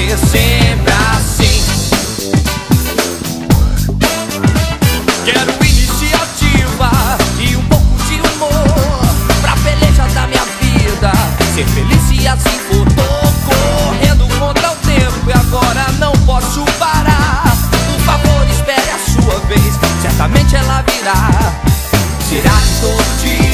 ser sempre assim. Quero iniciativa e um pouco de humor pra peleja da minha vida. Ser feliz e assim for. Tô correndo contra o tempo e agora não posso parar. Por favor, espere a sua vez, certamente ela virá. Tirar todo dia.